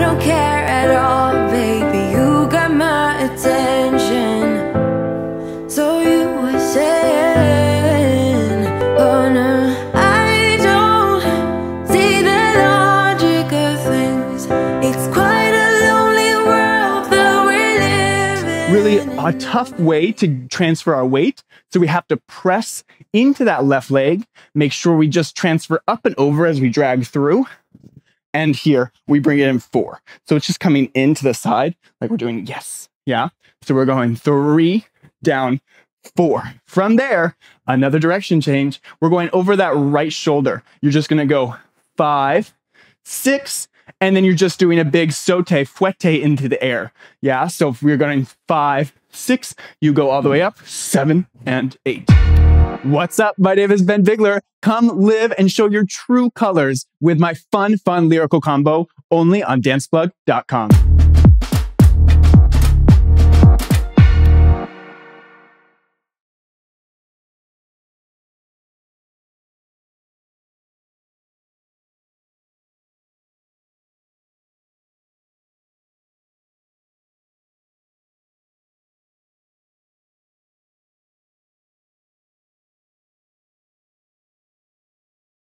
don't care at all, baby. You got my attention. So you were saying, oh no, I don't see the logic of things. It's quite a lonely world that we're living. Really a tough way to transfer our weight. So we have to press into that left leg, make sure we just transfer up and over as we drag through. And here we bring it in four. So it's just coming into the side like we're doing yes. Yeah. So we're going three down, four. From there, another direction change. We're going over that right shoulder. You're just going to go five, six, and then you're just doing a big saute, fouette into the air. Yeah. So if we're going five, six, you go all the way up, seven, and eight. What's up? My name is Ben Bigler. Come live and show your true colors with my fun, fun lyrical combo only on danceplug.com.